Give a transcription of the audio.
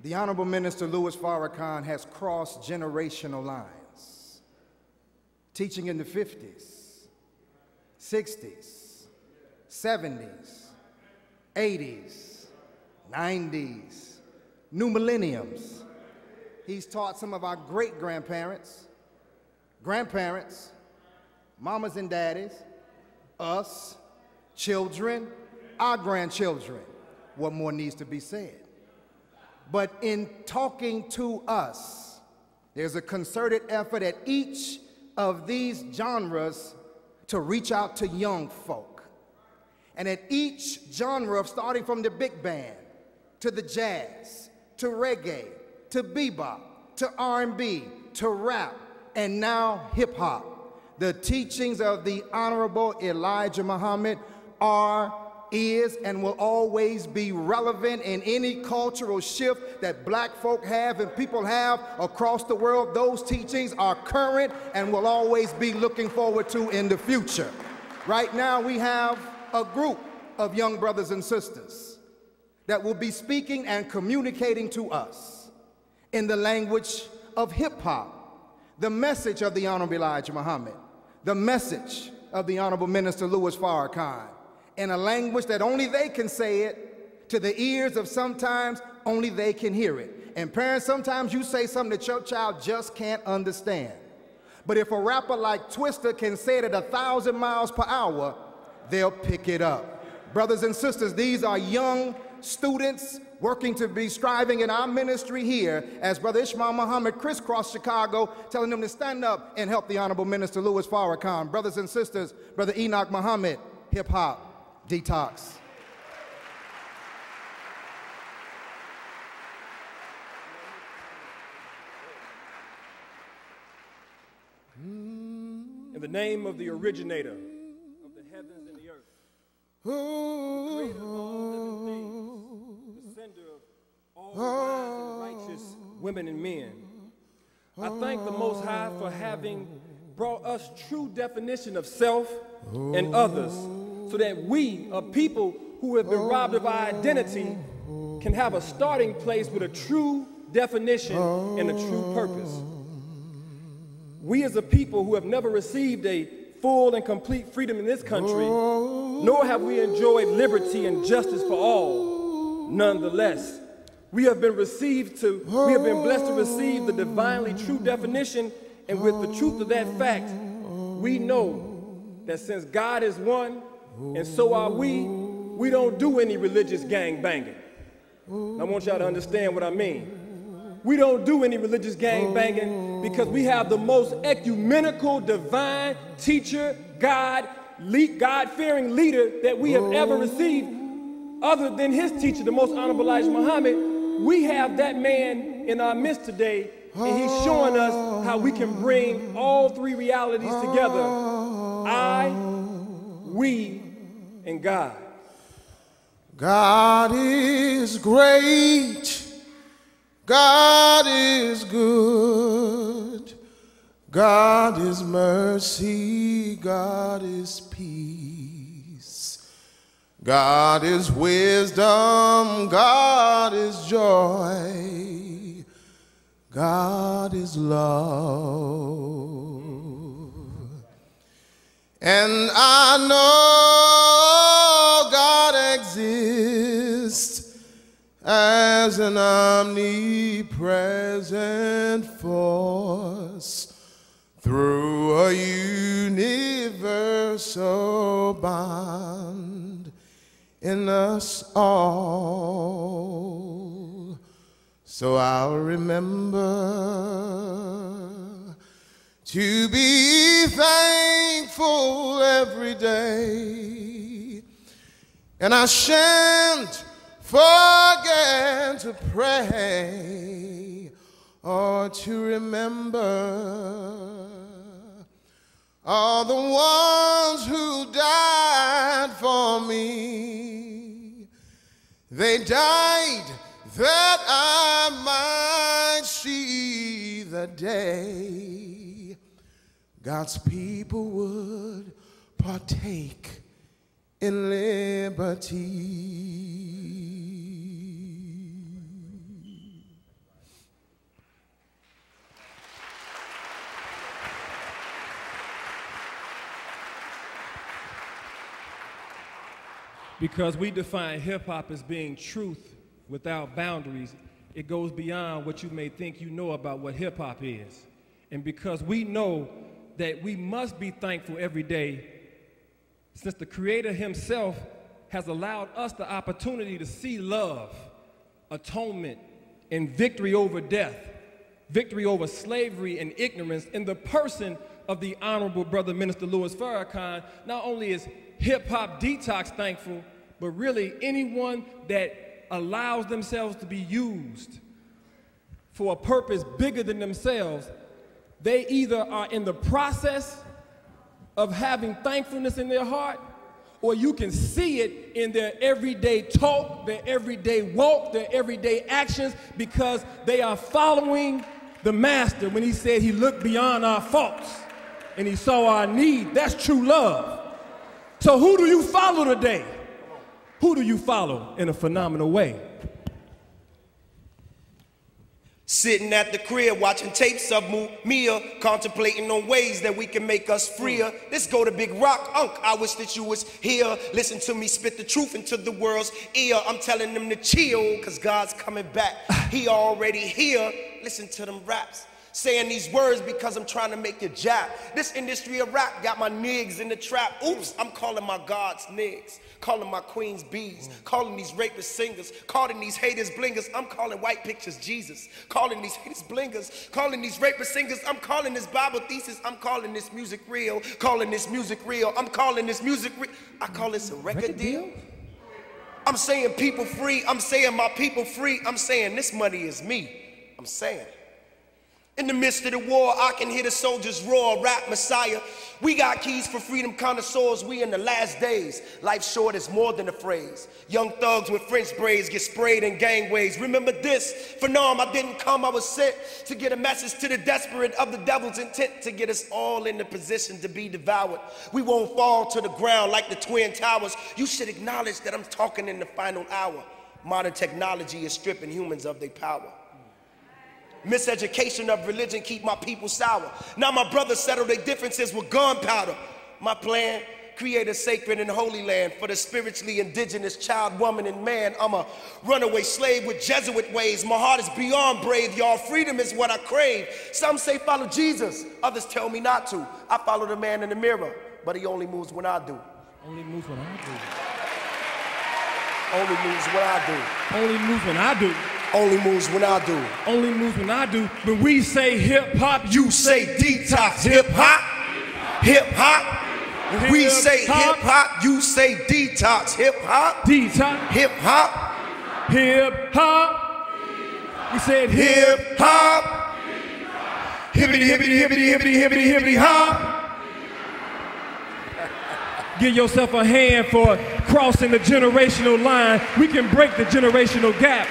The Honorable Minister Louis Farrakhan has crossed generational lines, teaching in the 50s, 60s, 70s, 80s, 90s, new millenniums. He's taught some of our great grandparents, grandparents, mamas and daddies, us, children, our grandchildren. What more needs to be said? But in talking to us, there's a concerted effort at each of these genres to reach out to young folk. And at each genre, starting from the big band to the jazz, to reggae, to bebop, to R&B, to rap, and now hip hop, the teachings of the Honorable Elijah Muhammad are is and will always be relevant in any cultural shift that black folk have and people have across the world. Those teachings are current and will always be looking forward to in the future. Right now, we have a group of young brothers and sisters that will be speaking and communicating to us in the language of hip hop, the message of the Honorable Elijah Muhammad, the message of the Honorable Minister Louis Farrakhan in a language that only they can say it to the ears of sometimes only they can hear it. And parents, sometimes you say something that your child just can't understand. But if a rapper like Twista can say it at a thousand miles per hour, they'll pick it up. Brothers and sisters, these are young students working to be striving in our ministry here as Brother Ishmael Muhammad crisscrossed Chicago, telling them to stand up and help the Honorable Minister Louis Farrakhan. Brothers and sisters, Brother Enoch Muhammad, hip hop. Detoxx. In the name of the originator of the heavens and the earth, creator of all living things, the sender of all wise and righteous women and men, I thank the Most High for having brought us true definition of self and others so that we, a people who have been robbed of our identity, can have a starting place with a true definition and a true purpose. We, as a people who have never received a full and complete freedom in this country, nor have we enjoyed liberty and justice for all, nonetheless, we have been received to, we have been blessed to receive the divinely true definition, and with the truth of that fact, we know that since God is one, and so are we. We don't do any religious gang banging. I want y'all to understand what I mean. We don't do any religious gang banging because we have the most ecumenical, divine teacher, God, God-fearing leader that we have ever received. Other than his teacher, the most honorable Elijah Muhammad, we have that man in our midst today, and he's showing us how we can bring all three realities together. I, we, and God. God is great. God is good. God is mercy. God is peace. God is wisdom. God is joy. God is love. And I know an omnipresent force through a universal bond in us all. So I'll remember to be thankful every day. And I shan't forget to pray or to remember all the ones who died for me. They died that I might see the day God's people would partake in liberty. Because we define hip hop as being truth without boundaries, it goes beyond what you may think you know about what hip hop is. And because we know that we must be thankful every day, since the Creator Himself has allowed us the opportunity to see love, atonement, and victory over death, victory over slavery and ignorance in the person of the Honorable Brother Minister Louis Farrakhan, not only is hip hop Detoxx thankful, but really anyone that allows themselves to be used for a purpose bigger than themselves, they either are in the process of having thankfulness in their heart, or you can see it in their everyday talk, their everyday walk, their everyday actions, because they are following the Master when he said he looked beyond our faults and he saw our need. That's true love. So, who do you follow today? Who do you follow in a phenomenal way? Sitting at the crib watching tapes of Mia, contemplating on ways that we can make us freer. Let's go to Big Rock, Unc. I wish that you was here. Listen to me spit the truth into the world's ear. I'm telling them to chill, cause God's coming back. He already here. Listen to them raps saying these words because I'm trying to make a jab. This industry of rap got my niggas in the trap. Oops, I'm calling my gods niggas, calling my queens bees, calling these rapist singers, calling these haters blingers. I'm calling white pictures Jesus, calling these haters blingers, calling these rapist singers. I'm calling this Bible thesis. I'm calling this music real, calling this music real. I'm calling this music real. I call this a record, record deal. deal. I'm saying people free. I'm saying my people free. I'm saying this money is me. I'm saying. In the midst of the war, I can hear the soldiers roar, rap Messiah. We got keys for freedom connoisseurs, we in the last days. Life short is more than a phrase. Young thugs with French braids get sprayed in gangways. Remember this, for Nam, I didn't come, I was sent to get a message to the desperate of the devil's intent to get us all in the position to be devoured. We won't fall to the ground like the Twin Towers. You should acknowledge that I'm talking in the final hour. Modern technology is stripping humans of their power. Miseducation of religion keep my people sour. Now my brothers settle their differences with gunpowder. My plan, create a sacred and holy land for the spiritually indigenous child, woman, and man. I'm a runaway slave with Jesuit ways. My heart is beyond brave, y'all. Freedom is what I crave. Some say follow Jesus, others tell me not to. I follow the man in the mirror, but he only moves when I do. Only moves when I do. Only moves when I do. Only moves when I do. Only moves when I do. Only moves when I do. When we say hip hop, you say detox. Hip hop. Hip hop. When we say hip hop, you say detox. Hip hop. Detox. Hip hop. Hip hop. We said hip hop. Hippity hippity hippity hippity hippity hippity hop. Give yourself a hand for crossing the generational line. We can break the generational gap.